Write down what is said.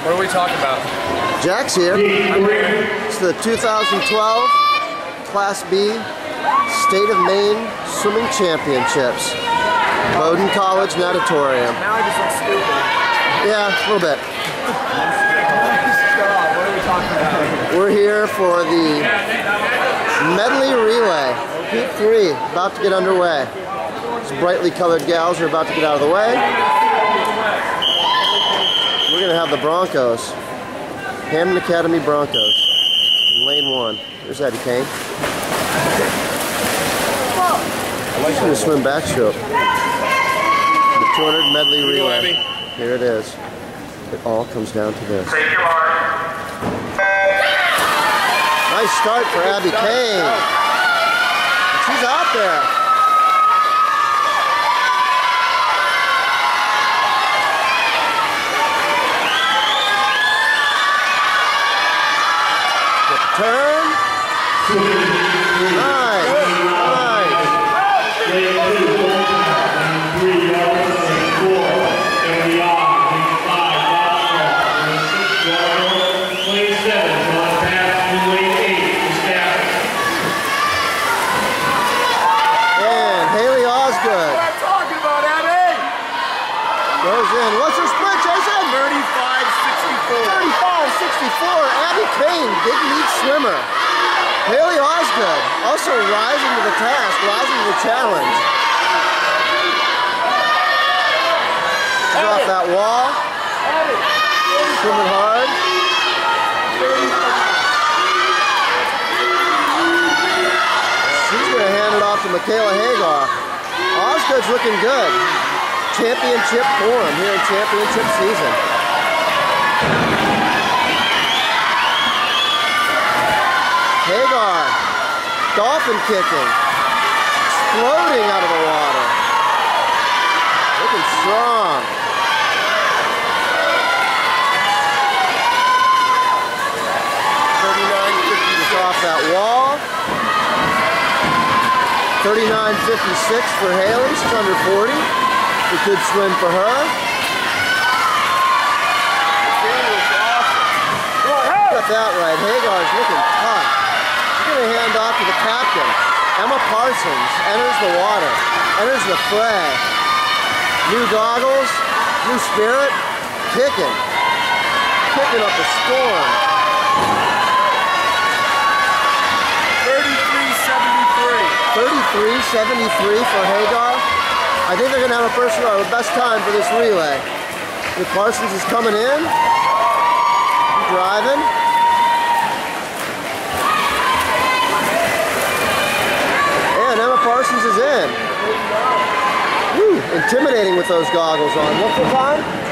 What are we talking about? Jack's here. It's the 2012 Class B State of Maine Swimming Championships. Bowdoin College Natatorium. Now I just look stupid. Yeah, a little bit. God, what are we talking about? We're here for the medley relay. Heat three, about to get underway. These brightly colored gals are about to get out of the way. We're gonna have the Broncos, Hampden Academy Broncos, in lane one. There's Eddie Cain. He's gonna swim backstroke. The 200 medley relay. Here it is. It all comes down to this. Take your mark. Nice start for Abby Cain. She's out there. Turn. Nice. Nice. And Halie Osgood I'm talking about, Abby! Goes in. What's her split, Jason? 35-64. 35 64. Abby Cain, big meet swimmer. Halie Osgood also rising to the task, rising to the challenge. She's off that wall. Swimming hard. She's going to hand it off to Mickayla Hagar. Osgood's looking good. Championship form here in championship season. Hagar, dolphin kicking, exploding out of the water. Looking strong. Thirty-nine fifty is off that wall. Thirty-nine fifty-six for Halie. She's under forty. A good swim for her. Got that right. Hagar's looking tough. She's going to hand off to the captain. Emma Parsons enters the water, enters the fray. New goggles, new spirit, kicking. Kicking up a storm. 33-73 for Hagar. I think they're going to have a first the best time for this relay. The Parsons is coming in, driving. And Emma Parsons is in. Woo, intimidating with those goggles on. What's the time?